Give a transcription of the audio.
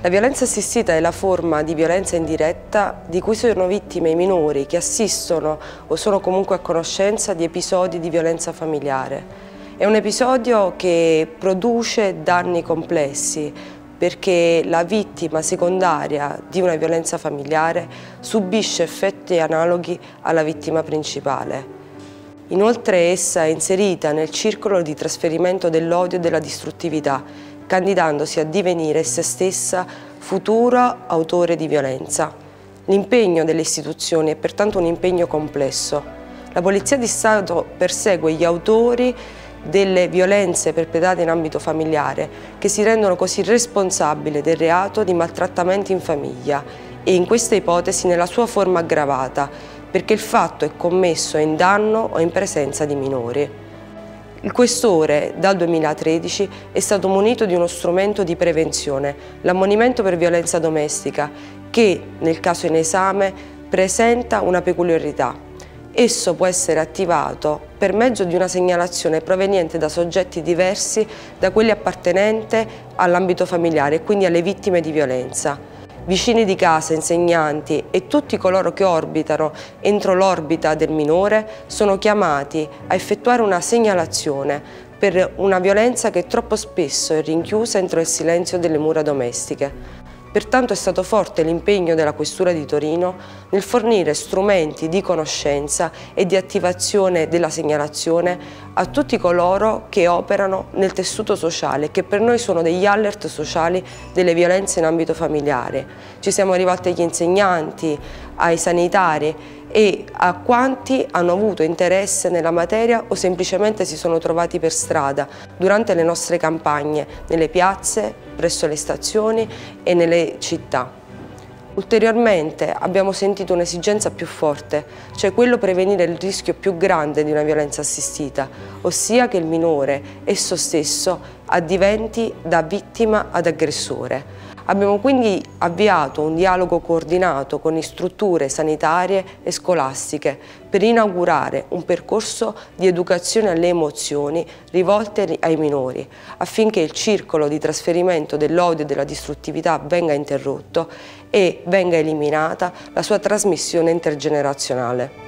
La violenza assistita è la forma di violenza indiretta di cui sono vittime i minori che assistono o sono comunque a conoscenza di episodi di violenza familiare. È un episodio che produce danni complessi perché la vittima secondaria di una violenza familiare subisce effetti analoghi alla vittima principale. Inoltre essa è inserita nel circolo di trasferimento dell'odio e della distruttività candidandosi a divenire se stessa futuro autore di violenza. L'impegno delle istituzioni è pertanto un impegno complesso. La Polizia di Stato persegue gli autori delle violenze perpetrate in ambito familiare che si rendono così responsabili del reato di maltrattamenti in famiglia e in questa ipotesi nella sua forma aggravata perché il fatto è commesso in danno o in presenza di minori. Il questore dal 2013 è stato munito di uno strumento di prevenzione, l'ammonimento per violenza domestica, che nel caso in esame presenta una peculiarità. Esso può essere attivato per mezzo di una segnalazione proveniente da soggetti diversi da quelli appartenenti all'ambito familiare e quindi alle vittime di violenza vicini di casa, insegnanti e tutti coloro che orbitano entro l'orbita del minore sono chiamati a effettuare una segnalazione per una violenza che troppo spesso è rinchiusa entro il silenzio delle mura domestiche. Pertanto è stato forte l'impegno della Questura di Torino nel fornire strumenti di conoscenza e di attivazione della segnalazione a tutti coloro che operano nel tessuto sociale, che per noi sono degli alert sociali delle violenze in ambito familiare. Ci siamo rivolti agli insegnanti, ai sanitari e a quanti hanno avuto interesse nella materia o semplicemente si sono trovati per strada durante le nostre campagne, nelle piazze, presso le stazioni e nelle città. Ulteriormente abbiamo sentito un'esigenza più forte, cioè quello prevenire il rischio più grande di una violenza assistita, ossia che il minore, esso stesso, addiventi da vittima ad aggressore. Abbiamo quindi avviato un dialogo coordinato con strutture sanitarie e scolastiche per inaugurare un percorso di educazione alle emozioni rivolte ai minori affinché il circolo di trasferimento dell'odio e della distruttività venga interrotto e venga eliminata la sua trasmissione intergenerazionale.